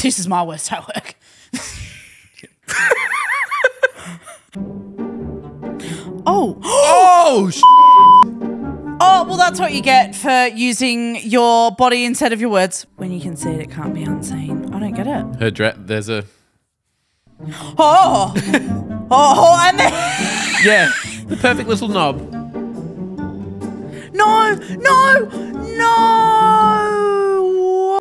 This is my worst at work. oh. Oh, sh- Oh, well, that's what you get for using your body instead of your words. When you can see it, it can't be unseen. I don't get it. her dress. There's a Oh, oh, and then yeah, the perfect little knob. no, no, no.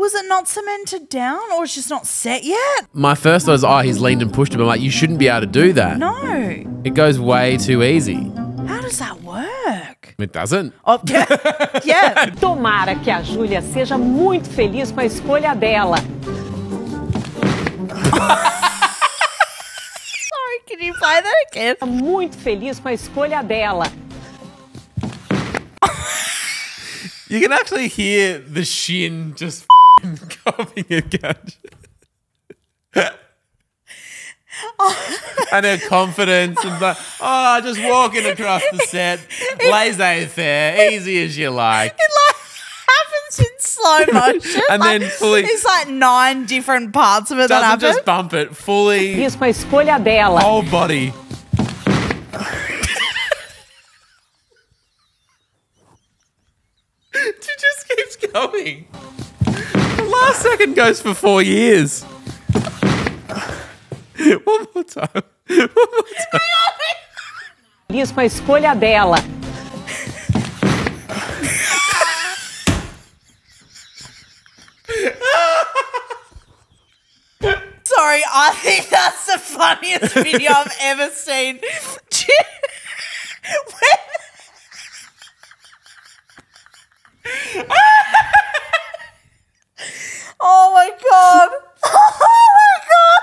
Was it not cemented down, or it's just not set yet? My first thought was, oh, he's leaned and pushed him. I'm like, you shouldn't be able to do that. No. It goes way too easy. How does that work? It doesn't. Oh, yeah, yeah. Tomara que a Júlia seja muito feliz com a escolha dela. Sorry, can you play that again? Muito feliz com a escolha dela. You can actually hear the shin just coming again. and her confidence and like, oh, just walking across the set, laissez faire, easy as you like. It like happens in slow motion. And Like, then fully- It's like nine different parts of it that Doesn't happen. just bump it, fully Feliz com a escolha dela. whole body. It just keeps going. The last second goes for four years. One more time. One more time. Feliz com a escolha dela. Sorry, I think that's the funniest video I've ever seen. When- oh my god! Oh my god!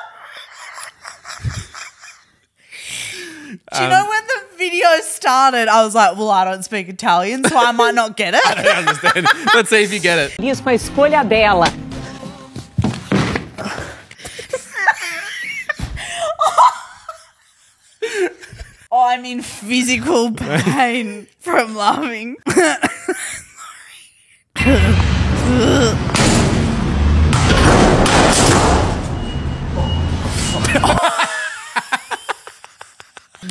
Do you know when the video started? I was like, "Well, I don't speak Italian, so I might not get it." I don't understand. Let's see if you get it. Feliz com a escolha dela. Oh, I'm in physical pain from laughing.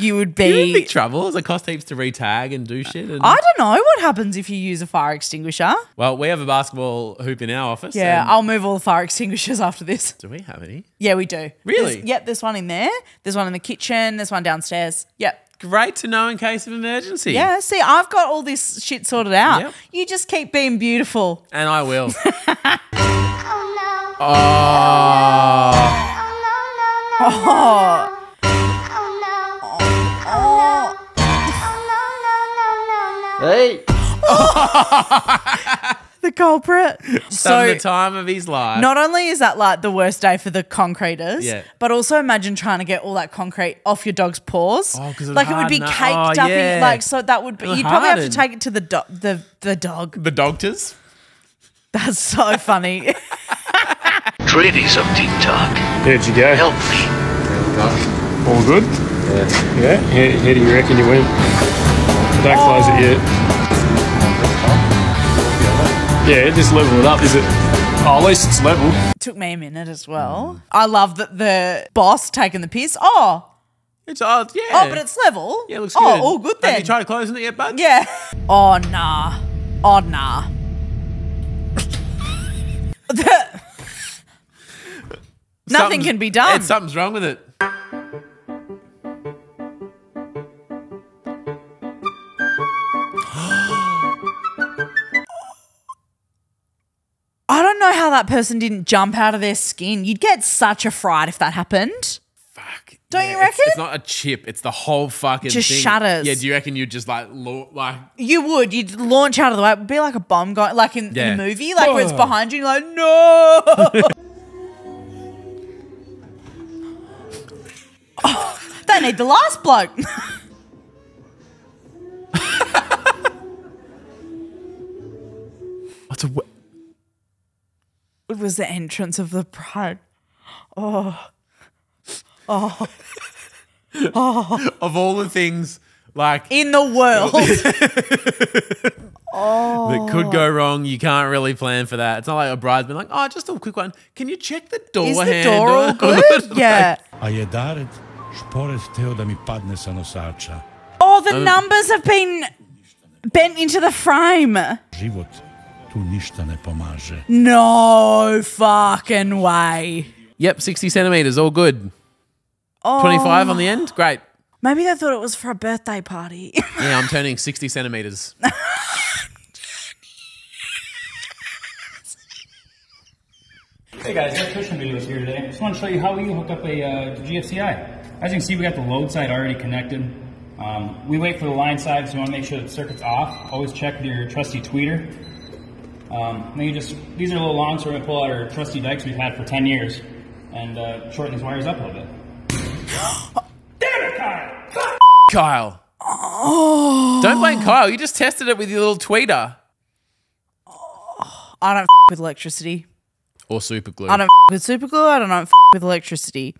you would You're in be. big trouble. Does it cost heaps to retag and do shit? And, I don't know what happens if you use a fire extinguisher. well, we have a basketball hoop in our office. Yeah, and- I'll move all the fire extinguishers after this. do we have any? Yeah, we do. Really? There's- yep, there's one in there. There's one in the kitchen. There's one downstairs. Yep. Great to know in case of emergency. Yeah, see, I've got all this shit sorted out. Yep. You just keep being beautiful. And I will. Oh no. oh. Oh no, no, no. Oh. Oh Hey! The culprit. Having so the time of his life. not only is that like the worst day for the concreters, Yeah. but also imagine trying to get all that concrete off your dog's paws. Oh, 'cause it would like it would be harden caked up. Oh, up, in, yeah. like so that would be. It would You'd probably have to harden. take it to the do- the the dog. the doctors. That's so funny. Tradies of TikTok. There'd you go? Help me. All good? Yeah. Yeah? How, how do you reckon you went? Don't close it yet. Yeah, just level it up. Is it? Oh, at least it's level. Took me a minute as well. I love that the boss taking the piss. Oh, It's odd, yeah. oh, but it's level. yeah, it looks oh, good. all good then. Have then. you tried closing it yet, bud? Yeah. Oh nah. Oh nah. Nothing can be done. Something's wrong with it. That person didn't jump out of their skin. You'd get such a fright if that happened. Fuck. Don't you reckon? It's, not a chip. It's the whole fucking Just thing. shatters. Yeah. Do you reckon you'd just like like You would. You'd launch out of the way. It would be like a bomb going, like in, Yeah. in a movie, like where it's behind you. And you're like, no. oh, they need the last bloke. it was the entrance of the bride. Oh. Oh. Oh. of all the things like in the world. that could go oh. wrong. You can't really plan for that. It's not like a bride's been like, oh, just a quick one. Can you check the door Is the handle? door all good? yeah. A jedaret šporet hteo da mi padne sa nosača. Oh, the um, numbers have been bent into the frame. Život tu ništa ne pomaže. No fucking way. Yep, 60 centimeters, all good. Oh, 25 on the end? Great. Maybe they thought it was for a birthday party. Yeah, I'm turning 60 centimeters. Hey guys, electrician videos here today. Just want to show you how we hook up a uh, GFCI. As you can see, we got the load side already connected. Um, we wait for the line side, so you want to make sure the circuit's off. Always check with your trusty tweeter. Um, then you just these are a little long, so we're gonna pull out our trusty dikes we've had for 10 years and uh, shorten these wires up a little bit. Damn it, Kyle! Kyle. Don't blame Kyle. You just tested it with your little tweeter. I don't f- with electricity. Or super glue. I don't f- with super glue. I don't know f- with electricity.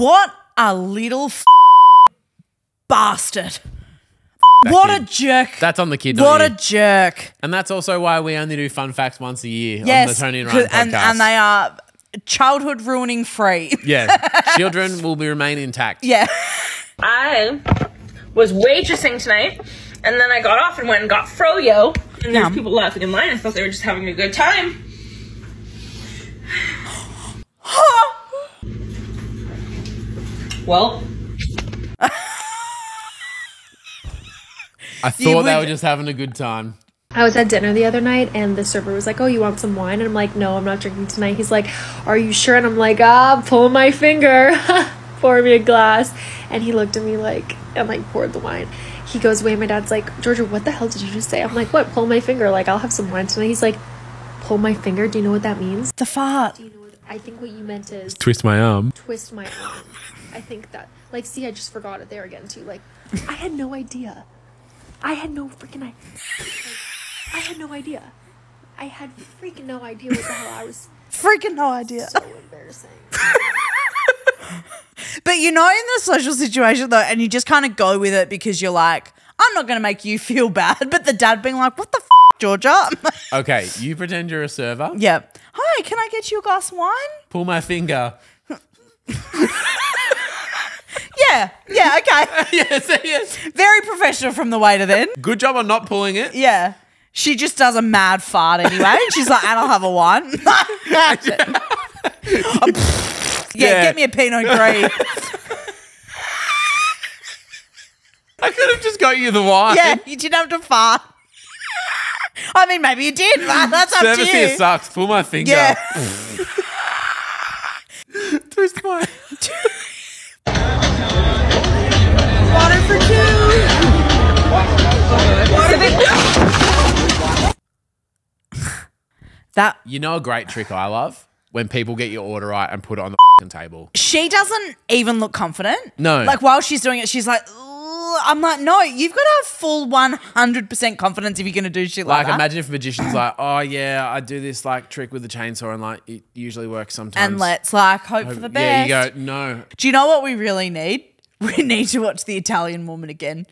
What a little fucking bastard. What a kid. jerk. That's on the kid, not what you. a jerk. and that's also why we only do fun facts once a year Yes. on the Toni and Ryan 'cause- and, podcast. and they are childhood ruining free. yeah, children will be remain intact. yeah. I was waitressing tonight, and then I got off and went and got froyo. And there's people laughing in line. I thought they were just having a good time. Well, I thought they would- were just having a good time. I was at dinner the other night and the server was like, Oh, you want some wine? And I'm like, No, I'm not drinking tonight. He's like, Are you sure? And I'm like, Ah, pull my finger. Pour me a glass. And he looked at me like, and like poured the wine. He goes, away. my dad's like, Georgia, what the hell did you just say? I'm like, What? Pull my finger. Like, I'll have some wine tonight. He's like, Pull my finger. Do you know what that means? The fart. Do you know what, I think what you meant is Twist my arm. twist my arm. I think that, like, see, I just forgot it there again, too. Like, I had no idea. I had no freaking idea. I had no idea. I had freaking no idea what the hell I was Freaking no idea. so embarrassing. But you know, in the social situation though, and you just kind of go with it because you're like, I'm not going to make you feel bad. But the dad being like, what the f, Georgia? Okay, you pretend you're a server. yeah. Hi, can I get you a glass of wine? Pull my finger. Yeah. Yeah, okay. yes, yes. Very professional from the waiter then. Good job on not pulling it. Yeah. She just does a mad fart anyway. And she's like, and I'll have a wine. yeah, Yeah. get me a Pinot Gris. I could have just got you the wine. Yeah, you didn't have to fart. I mean, maybe you did. but That's up Service to you. here sucks. Pull my finger. Yeah. Twist my. Water for two. That You know a great trick I love when people get your order right and put it on the table. she doesn't even look confident. No. Like while she's doing it, she's like, "Ugh." I'm like, no, you've got to have full 100% confidence if you're going to do shit like, Like, that. Like, imagine if a magician's like, oh yeah, I do this like trick with the chainsaw, and like it usually works sometimes. and let's like hope for the best. Yeah, best. you go. No, Do you know what we really need? We need to watch the Italian woman again.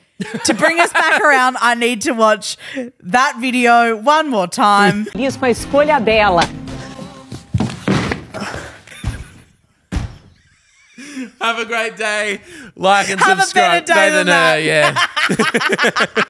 to bring us back around, I need to watch that video one more time. Feliz com a escolha dela. Have a great day. Like and Have a subscribe. better day than her, that. Yeah.